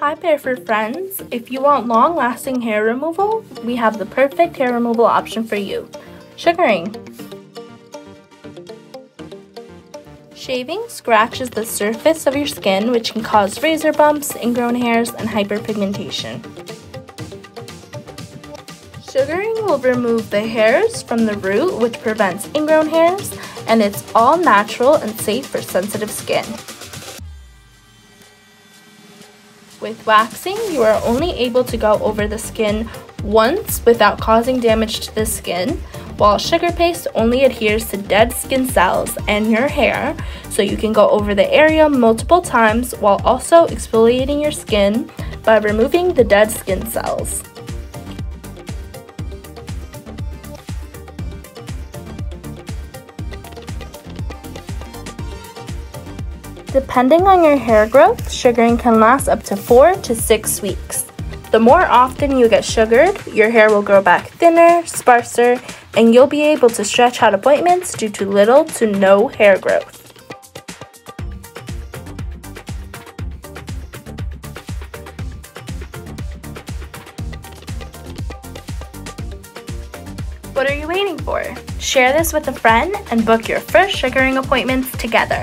Hi for friends, if you want long lasting hair removal, we have the perfect hair removal option for you, sugaring. Shaving scratches the surface of your skin which can cause razor bumps, ingrown hairs, and hyperpigmentation. Sugaring will remove the hairs from the root which prevents ingrown hairs and it's all natural and safe for sensitive skin. With waxing, you are only able to go over the skin once without causing damage to the skin, while sugar paste only adheres to dead skin cells and your hair, so you can go over the area multiple times while also exfoliating your skin by removing the dead skin cells. Depending on your hair growth, sugaring can last up to 4 to 6 weeks. The more often you get sugared, your hair will grow back thinner, sparser, and you'll be able to stretch out appointments due to little to no hair growth. What are you waiting for? Share this with a friend and book your first sugaring appointments together.